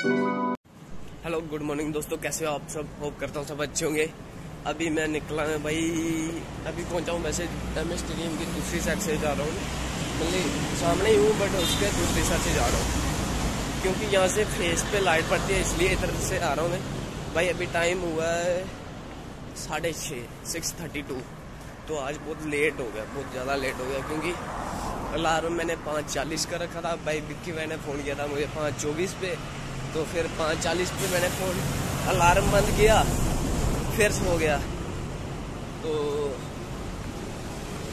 Hello good morning दोस्तों, कैसे हो आप सब? होप करता हूँ सब अच्छे होंगे। अभी मैं निकला है भाई, अभी पहुँचा हूँ वैसे एम स्टेडियम की दूसरी साइड से जा रहा हूँ। मतलब सामने ही हूँ बट उसके दूसरी साइड से जा रहा हूँ। क्योंकि यहाँ से फेस पे लाइट पड़ती है, इसलिए इधर से आ रहा हूँ मैं। भाई, अभी टाइम हुआ है साढ़े छः सिक्स थर्टी टू तो आज बहुत लेट हो गया, बहुत ज़्यादा लेट हो गया, क्योंकि अलार्म मैंने पाँच चालीस का रखा था। भाई, विक्की भाई ने फ़ोन किया था मुझे पाँच चौबीस पे। तो फिर पाँच चालीस पे मैंने फ़ोन, अलार्म बंद किया, फिर सो गया। तो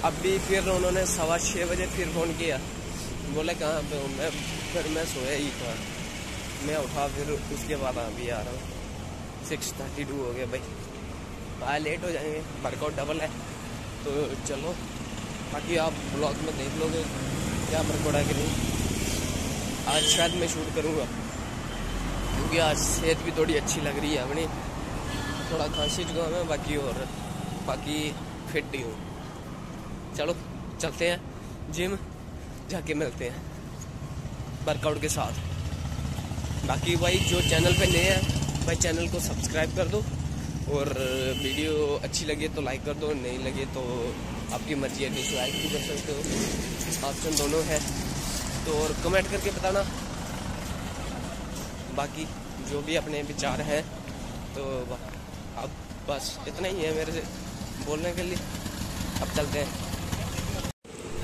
अभी फिर उन्होंने सवा छः बजे फिर फ़ोन किया। बोले, कहाँ पे हूँ? मैं फिर मैं सोया ही था। मैं उठा, फिर उसके बाद अभी आ रहा हूँ। सिक्स थर्टी टू हो गया भाई। आए लेट हो जाएँगे। वर्कआउट डबल है। तो चलो, बाकी आप ब्लॉग में देख लोगे। क्या वर्कआउट है कि नहीं। आज शायद मैं शूट करूँगा। क्योंकि आज सेहत भी थोड़ी अच्छी लग रही है अपनी। थोड़ा खांसी, जुकाम है, बाकी और, बाकी फिट ही हूँ। चलो, चलते हैं जिम जाके मिलते हैं वर्कआउट के साथ। बाकी भाई, जो चैनल पे नए हैं, भाई चैनल को सब्सक्राइब कर दो और वीडियो अच्छी लगे तो लाइक कर दो, नहीं लगे तो आपकी मर्ज़ी है डिसलाइक भी कर सकते हो। ऑप्शन दोनों है। तो और कमेंट करके बताना। बाकी जो भी अपने विचार हैं तो अब बस इतना ही है मेरे से बोलने के लिए। अब चलते हैं।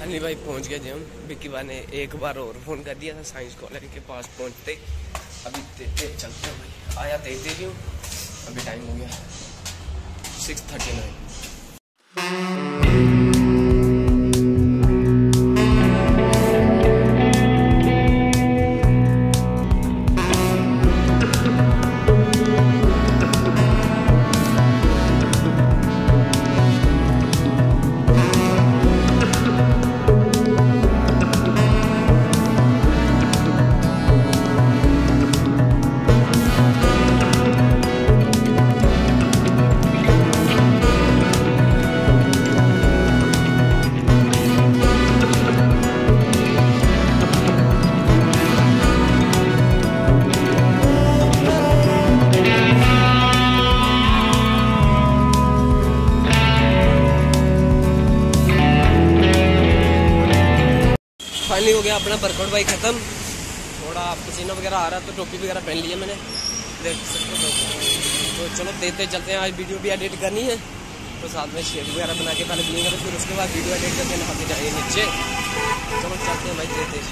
अली भाई पहुँच गए जिम विक्की भाई ने एक बार और फ़ोन कर दिया था, साइंस कॉलेज के पास पहुँचते। अभी देते, चलते हैं भाई। आया दे दे रही हूँ। अभी टाइम हो गया। सिक्स थर्टी नाइन फाइनली हो गया अपना वर्कआउट भाई खत्म। थोड़ा पसीना वगैरह आ रहा है तो टोपी वगैरह पहन लिया मैंने। देख सकते हो। तो चलो देते चलते हैं, आज वीडियो भी एडिट करनी है। तो साथ में शेप वगैरह बना के पहले पिएँगे फिर उसके बाद वीडियो एडिट करके नहाते जाएँगे नीचे। चलो चलते हैं भाई देते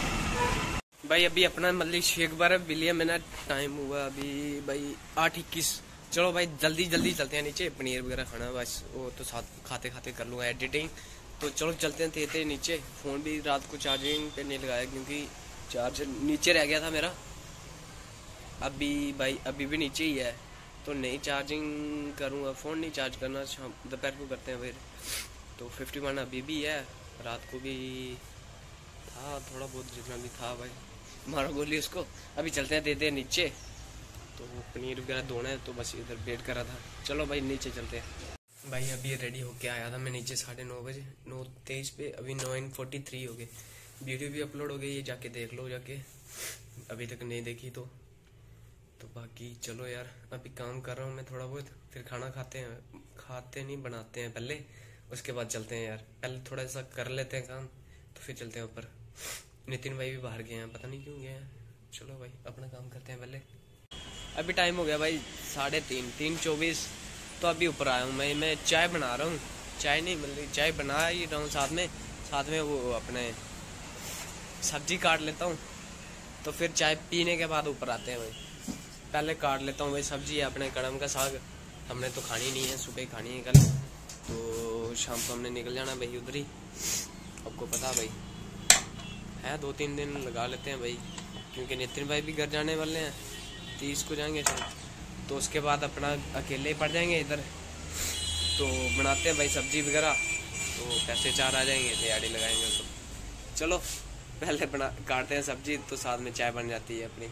भाई, अभी अपना मतलब शेख बार बिलिया मैंने टाइम हुआ अभी भाई आठ इक्कीस। चलो भाई, जल्दी जल्दी चलते हैं नीचे, पनीर वगैरह खाना, बस। वो तो साथ खाते खाते कर लूँगा एडिटिंग तो चलो चलते हैं तेते नीचे। फ़ोन भी रात को चार्जिंग पे नहीं लगाया क्योंकि चार्जर नीचे रह गया था मेरा। अभी भाई, अभी भी नीचे ही है। तो नहीं चार्जिंग करूँगा। फ़ोन नहीं चार्ज करना। शाम, दोपहर को करते हैं फिर। तो फिफ्टी वन अभी भी है। रात को भी था, थोड़ा बहुत जितना भी था भाई। मारो गोली उसको। अभी चलते हैं देते हैं नीचे। तो पनीर वगैरह धोना है तो बस इधर वेट करा था। चलो भाई, नीचे चलते हैं। भाई, अभी रेडी होके आया था मैं नीचे साढ़े नौ बजे। नौ तेईस पे, अभी नाइन फोर्टी थ्री हो गए। वीडियो भी अपलोड हो गई, ये जाके देख लो जाके। अभी तक नहीं देखी तो। तो बाकी चलो यार, अभी काम कर रहा हूँ मैं थोड़ा बहुत, फिर खाना खाते हैं। खाते नहीं, बनाते हैं पहले। उसके बाद चलते हैं यार। पहले थोड़ा सा कर लेते हैं काम तो फिर चलते हैं ऊपर। नितिन भाई भी बाहर गए हैं, पता नहीं क्यों गए हैं। चलो भाई, अपना काम करते हैं पहले। अभी टाइम हो गया भाई साढ़े तीन तीन चौबीस। तो अभी ऊपर आया हूँ। मैं मैं चाय बना रहा हूँ। चाय नहीं मतलब चाय बना ही रहा हूँ साथ में। साथ में वो अपने सब्ज़ी काट लेता हूँ। तो फिर चाय पीने के बाद ऊपर आते हैं भाई। पहले काट लेता हूँ भाई सब्ज़ी है अपने कड़म का साग। हमने तो खानी नहीं है, सुबह खानी है कल। तो शाम को हमने निकल जाना भाई उधर ही। आपको पता भाई, है दो तीन दिन लगा लेते हैं भाई। क्योंकि नितिन भाई भी घर जाने वाले हैं। तीस को जाएँगे शायद। तो उसके बाद अपना अकेले ही पड़ जाएँगे इधर। तो बनाते हैं भाई सब्ज़ी वगैरह। तो पैसे चार आ जाएँगे दिहाड़ी लगाएँगे तो चलो, पहले बना, काटते हैं सब्ज़ी तो साथ में चाय बन जाती है अपनी।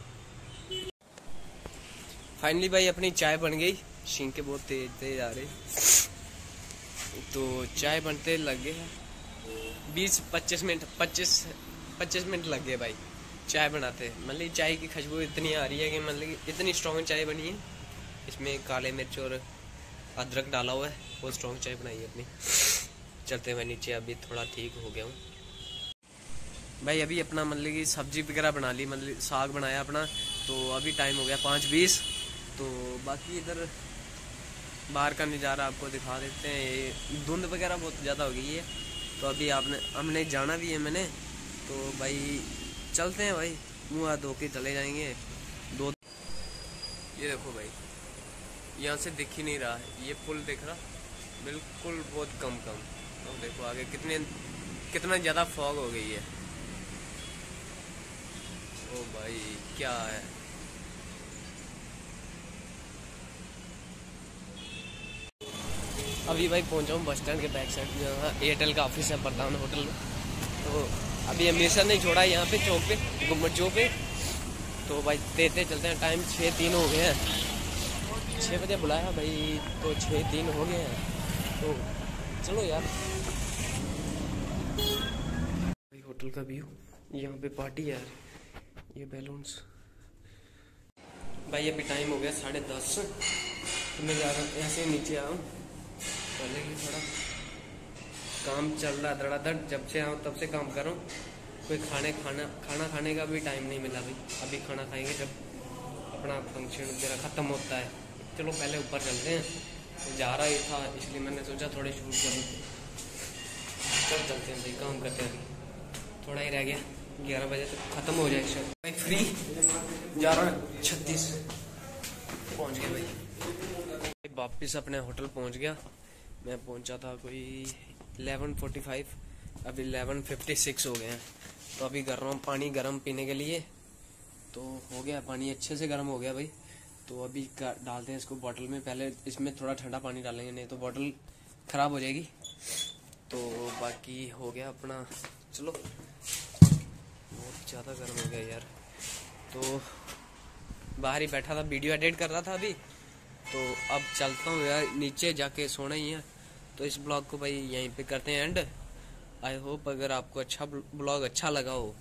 फाइनली भाई अपनी चाय बन गई। शिंके बहुत तेज तेज आ रही तो चाय बनते लग गए बीस, पच्चीस मिनट, पच्चीस पच्चीस मिनट लग गए भाई। चाय बनाते मतलब चाय की खुशबू इतनी आ रही है कि मतलब इतनी स्ट्रॉन्ग चाय बनी है। इसमें काले मिर्च और अदरक डाला हुआ है। बहुत स्ट्रॉन्ग चाय बनाई है अपनी। चलते हुए नीचे, अभी थोड़ा ठीक हो गया हूँ। भाई अभी अपना मतलब कि सब्ज़ी वगैरह बना ली मतलब साग बनाया अपना। तो अभी टाइम हो गया पाँच बीस। तो बाकी इधर बाहर का नज़ारा आपको दिखा देते हैं। ये धुंध वगैरह बहुत ज़्यादा हो गई है। तो अभी आपने, हमने जाना भी है मैंने। तो भाई चलते हैं भाई। मुँह हाथ धो के चले जाएँगे। दो ये देखो भाई। यहाँ से दिख ही नहीं रहा है। ये पुल दिख रहा, बिल्कुल बहुत कम कम। तो देखो आगे कितने, कितना ज़्यादा फॉग हो गई है। ओ भाई, क्या है? अभी भाई पहुँचा हूँ बस स्टैंड के बैक साइड यहाँ एयरटेल का ऑफ़िस है, प्रधान होटल में। तो अभी हमेशा नहीं छोड़ा यहाँ पे चौक पे, गुंबद चौक पे। तो भाई देते चलते हैं टाइम छः तीन हो गए हैं। छः बजे बुलाया भाई तो छः तीन हो गए हैं। तो चलो यार। भाई, होटल का व्यू, यहाँ पे पार्टी यार। ये बैलून्स भाई, अभी टाइम हो गया साढ़े दस। तो मैं जा रहा हूँ ऐसे नीचे आऊँ पहले की थोड़ा काम चल रहा, धड़ाधड़। जब से आऊँ, तब से काम करूँ कोई खाने, खाना खाना खाने का भी टाइम नहीं मिला भाई। अभी खाना खाएँगे जब अपना फ़ंक्शन वगैरह ख़त्म होता है। चलो पहले ऊपर चलते हैं। तो जा रहा ही था, इसलिए मैंने सोचा थोड़े शूट करूँ चल चलते हैं भाई, काम करते हैं थोड़ा ही रह गया, ग्यारह बजे तक ख़त्म हो जाए शो भाई फ्री जा रहा छत्तीस। पहुँच गया भाई। वापिस अपने होटल पहुँच गया। मैं पहुँचा था कोई 11:45 अभी 11:56 हो गए हैं। तो अभी कर रहा हूँ पानी गर्म पीने के लिए। तो हो गया, पानी अच्छे से गर्म हो गया भाई। तो अभी डालते हैं इसको बॉटल में। पहले इसमें थोड़ा ठंडा पानी डालेंगे, नहीं तो बॉटल ख़राब हो जाएगी। तो बाकी हो गया अपना। चलो, बहुत ज़्यादा गर्म हो गया यार। तो बाहर ही बैठा था वीडियो एडिट कर रहा था अभी। तो अब चलता हूँ यार, नीचे जाके सोना ही है। तो इस ब्लॉग को भाई यहीं पे करते हैं एंड आई होप अगर आपको अच्छा ब्लॉग अच्छा लगा हो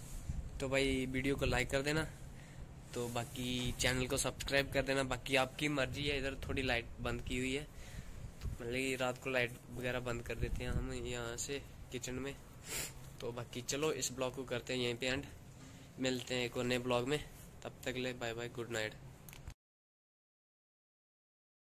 तो भाई वीडियो को लाइक कर देना। तो बाकी चैनल को सब्सक्राइब कर देना। बाकी आपकी मर्ज़ी है, इधर थोड़ी लाइट बंद की हुई है। तो मतलब रात को लाइट वगैरह बंद कर देते हैं हम यहाँ से किचन में। तो बाकी चलो, इस ब्लॉग को करते हैं यहीं पे एंड मिलते हैं एक और नए ब्लॉग में। तब तक ले बाय बाय गुड नाइट।